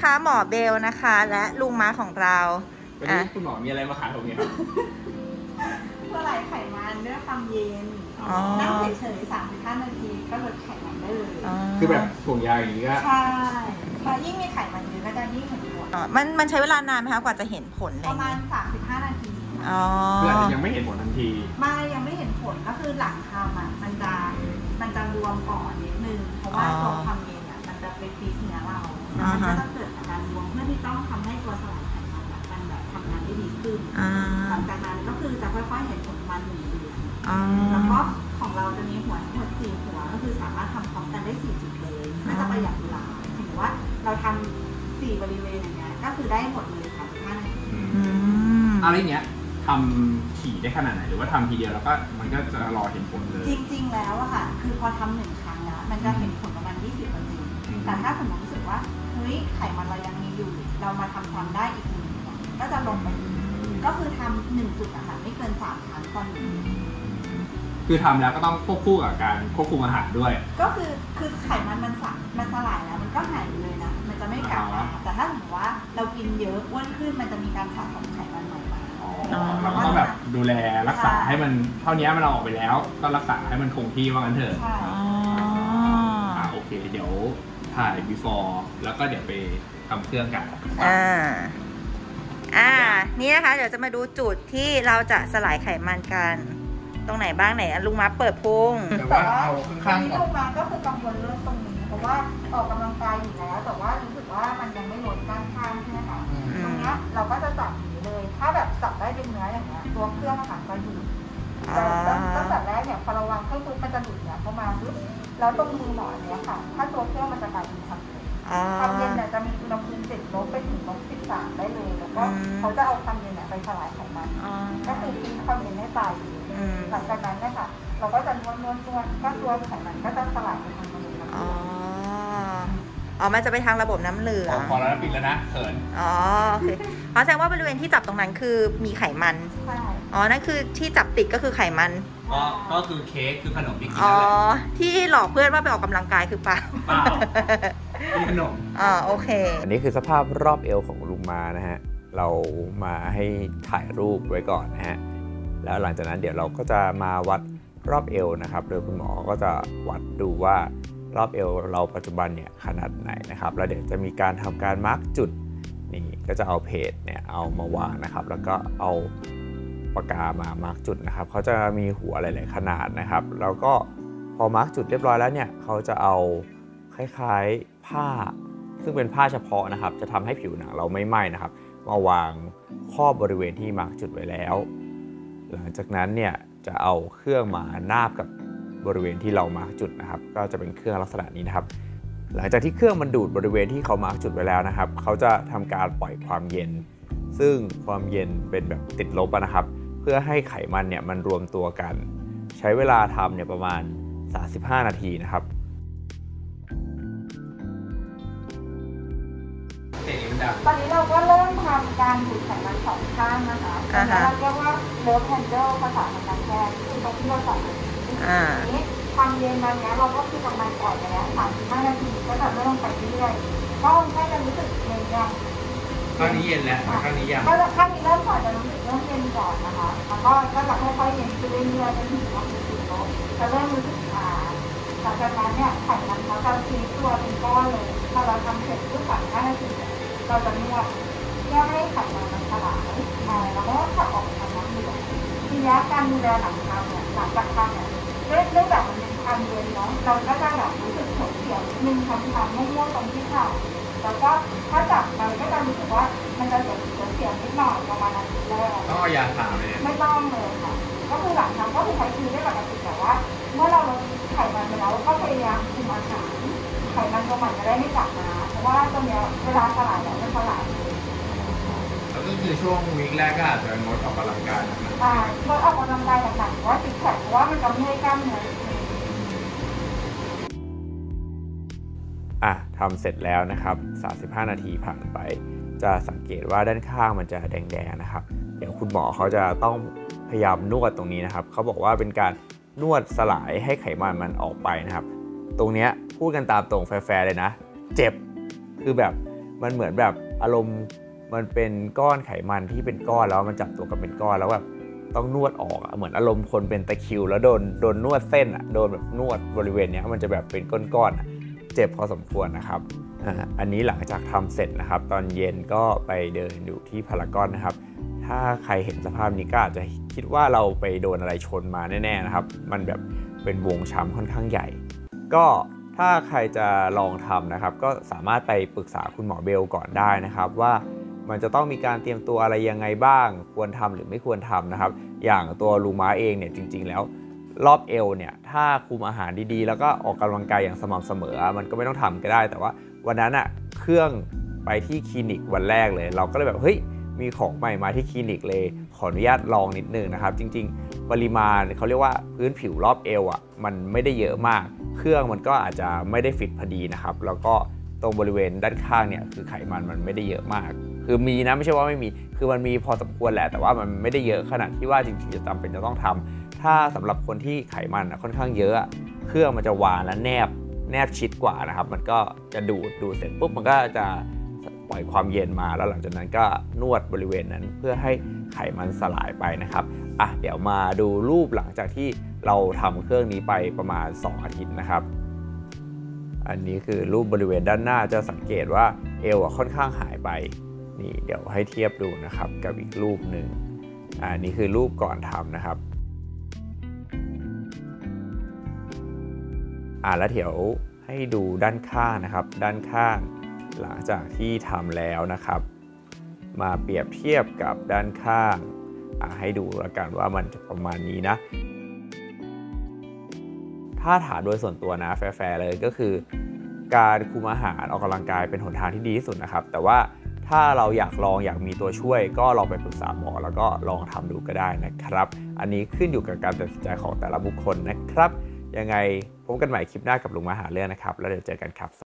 นะคะ หมอเบลนะคะ และลุงม้าของเราวันนี้คุณหมอมีอะไรมาขายผมเนี่ยครับเพื่อไหลไขมันด้วยความเย็นอ๋อนั่งเฉยๆสามถึงห้านาทีก็ลดไขมันได้เลยคือแบบห่วงยางอย่างนี้ก็ใช่เพราะยิ่งมีไขมันเยอะก็จะยิ่งเห็นผลอ๋อมันมันใช้เวลานานไหมคะกว่าจะเห็นผลอะไรปอระย่างมาณงี้สามถึงห้านาทีอ๋อคืออาจจะยังไม่เห็นผลทันที ไม่ยังไม่เห็นผลก็คือหลังทำอะมันจะมันจะรวมก่อนนิดนึงเพราะว่าตัวความเย็นอะมันจะไปฟีดเนื้ อเราแล้วมันก็จะเกิดอาการรวมเพื่อที่ต้องทำให้ตัวสลายไขมันอะมันแบบทำงานได้ดีขึ้นอ่าหลังจากนั้นก็คือจะค่อยๆเห็นผลประมาณหนึ่งเดือนอ๋อแล้วก็ของเราจะมีหัวทั้งหมดสี่หัวก็คือสามารถทำพร้อมกันได้สี่จุดเลยก็จะประหยัดเวลาถึงว่าเราทำสี่บริเวณอย่างเงี้ยก็คือได้หมดเลยค่ะทุกท่านอืมอะไรเงี้ยทำถี่ได้ขนาดไหนหรือว่าทำทีเดียวแล้วก็มันก็จะรอเห็นผลเลย จริงๆแล้วอะค่ะ คือพอทำหนึ่งครั้งแล้วมันจะเห็นผลประมาณ20เปอร์เซ็นต์แต่ถ้าสมมติรู้สึกว่า เฮ้ยไขมันเรายังมีอยู่ เรามาทำซ้ำได้อีกหนึ่งเนี่ยก็จะลงไปอีกก็คือทำหนึ่งจุดอะค่ะไม่เกินสามครั้งต่อหนึ่งคือทำแล้วก็ต้องควบคู่กับการควบคุมอาหารด้วย ก็คือคือไขมันมันสะมันสลายแล้วมันก็หายไปเลยนะ มันจะไม่กลับมาแต่ถ้าสมมติว่าเรากินเยอะอ้วนขึ้นมันจะมีการสะสมไขมันใหม่มา เราก็ต้องแบบดูแลรักษาให้มันเท่านี้มันเราออกไปแล้ว ก็รักษาให้มันคงที่ว่างั้นเถอะใช่อ๋ออ่าโอเค เดี๋ยว ถ่าย before แล้วก็เดี๋ยวไปทำเครื่องกันอ่า อ่า นี่นะคะ เดี๋ยวจะมาดูจุดที่เราจะสลายไขมันกัน ตรงไหนบ้างไหนอะลุงมาเปิดพุง แต่ว่าเอาข้างๆที่ก่ลอนงมาก็คือกังวลเรื่องตรงนี้เพราะว่าออกกำลังกายอยู่แล้ว แต่ว่ารู้สึกว่ามันยังไม่ลดด้านข้างใช่ไหมคะ ตรงเนี้ยเราก็จะจับอย่างนี้เลย ถ้าแบบจับได้เป็นเนื้ออย่างเงี้ย ตัวเครื่องอาหารจะดูดอ่าแต่ตั้งแต่แรกเนี่ยพอเราวางเครื่องปุ๊บมันจะดูดเนี่ยเข้ามาปุ๊บ แล้วตรงมือหมอเนี้ยค่ะ ถ้าตัวเครื่องมันจะกลายเป็นความเย็นอ๋อความเย็นเนี่ยจะมีอุณหภูมิติดลบไปถึงลบสิบสามได้เลย แล้วก็อืมเขาจะเอาความเย็นเนี่ยไปสลายไขมันอ๋อก็คือทิ้งความเย็นให้ตายอยู่อืมหลังจากนั้นเนี่ยค่ะ เราก็จะนวดนวดนวดก็ตัวไขมันก็จะสลายไปทางมือนะอ๋ออ๋อ มันจะไปทางระบบน้ำเหลืองพอแล้วนะปิดแล้วนะเขิน อ๋อโอเคเพราะแสดงว่าบริเวณที่จับตรงนั้นคือมีไขมัน ใช่ อ๋อ นั่นคือที่จับติดก็คือไขมัน ก็ก็คือเค้กคือขนมที่กินอ๋อนั่นแหละที่หลอกเพื่อนว่าไปออกกำลังกายคือเปล่าเปล่ากินขนม อ๋อโอเค อันนี้คือสภาพรอบเอวของลุงมานะฮะ เรามาให้ถ่ายรูปไว้ก่อนนะฮะ แล้วหลังจากนั้นเดี๋ยวเราก็จะมาวัดรอบเอวนะครับ โดยคุณหมอก็จะวัดดูว่ารอบเอวเราปัจจุบันเนี่ยขนาดไหนนะครับ แล้วเดี๋ยวจะมีการทำการมาร์กจุดนี่ก็จะเอาเพจเนี่ยเอามาวางนะครับ แล้วก็เอา ปากกามามาร์กจุดนะครับเขาจะมีหัวหลาย ๆ ขนาดนะครับ แล้วก็พอมาร์กจุดเรียบร้อยแล้วเนี่ยเขาจะเอาคล้ายๆผ้า ซึ่งเป็นผ้าเฉพาะนะครับ จะทำให้ผิวหนังเราไม่ไหม้นะครับ มาวางครอบบริเวณที่มาร์กจุดไว้แล้ว หลังจากนั้นเนี่ยจะเอาเครื่องมานาบกับบริเวณที่เรามาร์กจุดนะครับ ก็จะเป็นเครื่องลักษณะนี้นะครับ หลังจากที่เครื่องมันดูดบริเวณที่เขามาร์กจุดไว้แล้วนะครับเขาจะทำการปล่อยความเย็นซึ่งความเย็นเป็นแบบติดลบนะครับ เพื่อให้ไขมันเนี่ยมันรวมตัวกัน ใช้เวลาทำเนี่ยประมาณ 35 นาทีนะครับเสียงมันดังตอนนี้เราก็เริ่มทำการดูดไขมันสองข้างนะคะอ่าฮะเราเรียกว่าเลิฟแฮนเดิลภาษาทางการแพทย์คือตรงที่เราจับเลยอ่าทีนี้ความเย็นมันเนี้ยเราก็คือประมาณปล่อยไปแล้วสามสิบห้านาทีก็จะเริ่มไปเรื่อยๆก็คนไข้จะรู้สึกเย็นยังข้างนี้เย็นแล้วข้างนี้ยังก็ข้างนี้เริ่ม ก็ก็จะค่อยๆเย็นขึ้นเรื่อยๆจนถึงว่าถึงจุดลบจะเริ่มรู้สึกชาหลังจากนั้นเนี่ยไข่มันเขาจะซีตัวเป็นก้อนเลยพอเราทำเสร็จปุ๊บสามห้านาทีเนี่ยเราจะนวดเพื่อให้ไขมันมันสลายอ่าแล้วก็ขับออกไปทางน้ำเหลืองทีนี้การดูแลหลังทำเนี่ยหลังจากทำเนี่ยเนื่องเนื่องจากมันเป็นความเย็นเนาะเราก็จะแบบรู้สึกเขียวๆนิดนึงทำทำไม่ม่วงตรงที่เข่า แล้วก็ถ้าจับไปก็จะรู้สึกว่ามันจะเสียวๆเสียวๆนิดหน่อยประมาณนาทีแรกต้องเอายาทาไหมเนี่ยไม่ต้องเลยค่ะ ก็คือหลังทำก็คือใช้ชีวิตได้ปกติแต่ว่า เมื่อเราลดไขมันไปแล้วก็พยายามคุมอาหารไขมันตัวใหม่จะได้ไม่กลับมาเพราะว่าตัวเนี้ยเวลาสลายเนี่ยมันสลายแล้วก็คือช่วงวีคแรกก็อาจจะงดออกกำลังกายหนักอ่าลดออกกำลังกายหนักๆหรือว่าติดแขกเพราะว่ามันจะไม่ให้กล้ามเนื้อ อะทำเสร็จแล้วนะครับ 35 นาทีผ่านไป จะสังเกตว่าด้านข้างมันจะแดงๆนะครับ เดี๋ยวคุณหมอเขาจะต้องพยายามนวดตรงนี้นะครับ เขาบอกว่าเป็นการนวดสลายให้ไขมันมันออกไปนะครับ ตรงเนี้ยพูดกันตามตรงแฟร์ๆเลยนะ เจ็บ คือแบบมันเหมือนแบบอารมณ์มันเป็นก้อนไขมันที่เป็นก้อนแล้วมันจับตัวกันเป็นก้อนแล้วแบบต้องนวดออกเหมือนอารมณ์คนเป็นตะคิว แล้วโดนโดนนวดเส้นอะโดนแบบนวดบริเวณเนี้ยมันจะแบบเป็นก้อนๆอะเจ็บพอสมควรนะครับอ่าอันนี้หลังจากทำเสร็จนะครับ ตอนเย็นก็ไปเดินอยู่ที่พารากอนนะครับ ถ้าใครเห็นสภาพนี้ก็อาจจะคิดว่าเราไปโดนอะไรชนมาแน่ๆนะครับ มันแบบเป็นวงช้ำค่อนข้างใหญ่ ก็ถ้าใครจะลองทำนะครับ ก็สามารถไปปรึกษาคุณหมอเบลก่อนได้นะครับ ว่ามันจะต้องมีการเตรียมตัวอะไรยังไงบ้าง ควรทำหรือไม่ควรทำนะครับ อย่างตัวลูม้าเองเนี่ยจริง ๆ แล้ว รอบเอวเนี่ยถ้าคุมอาหารดีๆ แล้วก็ออกกำลังกายอย่างสม่ำเสมอ มันก็ไม่ต้องทำก็ได้ แต่ว่าวันนั้นอะเครื่องไปที่คลินิกวันแรกเลย เราก็เลยแบบเฮ้ยมีของใหม่มาที่คลินิกเลย ขออนุญาตลองนิดนึงนะครับ จริง ๆ ปริมาณเขาเรียกว่าพื้นผิวรอบเอวอะมันไม่ได้เยอะมาก เครื่องมันก็อาจจะไม่ได้ฟิตพอดีนะครับ แล้วก็ตรงบริเวณด้านข้างเนี่ยคือไขมันมันไม่ได้เยอะมาก คือมีนะไม่ใช่ว่าไม่มี คือมันมีพอสมควรแหละ แต่ว่ามันไม่ได้เยอะขนาดที่ว่าจริงๆจะจำเป็นจะต้องทำ ถ้าสำหรับคนที่ไขมันค่อนข้างเยอะ เครื่องมันจะวางและแนบแนบชิดกว่านะครับ มันก็จะดูดดูดเสร็จปุ๊บมันก็จะปล่อยความเย็นมาแล้วหลังจากนั้นก็นวดบริเวณนั้นเพื่อให้ไขมันสลายไปนะครับอะเดี๋ยวมาดูรูปหลังจากที่เราทำเครื่องนี้ไปประมาณ 2 อาทิตย์นะครับ อันนี้คือรูปบริเวณด้านหน้าจะสังเกตว่าเอวค่อนข้างหายไปนี่เดี๋ยวให้เทียบดูนะครับกับอีกรูปหนึ่งอันนี้คือรูปก่อนทำนะครับ อ่าแล้วเดี๋ยวให้ดูด้านข้างนะครับ ด้านข้าง หลังจากที่ทำแล้วนะครับ มาเปรียบเทียบกับด้านข้างอะให้ดูแล้วกันว่ามันจะประมาณนี้นะ ถ้าถามโดยส่วนตัวนะแฟร์เลยก็คือ การคุมอาหารออกกำลังกายเป็นหนทางที่ดีที่สุดนะครับ แต่ว่าถ้าเราอยากลองอยากมีตัวช่วย ก็ลองไปปรึกษาหมอ แล้วก็ลองทำดูก็ได้นะครับ อันนี้ขึ้นอยู่กับการตัดสินใจของแต่ละบุคคลนะครับ ยังไง พบกันใหม่คลิปหน้ากับลุงมาหาเรื่องนะครับ แล้วเดี๋ยวเจอกันครับ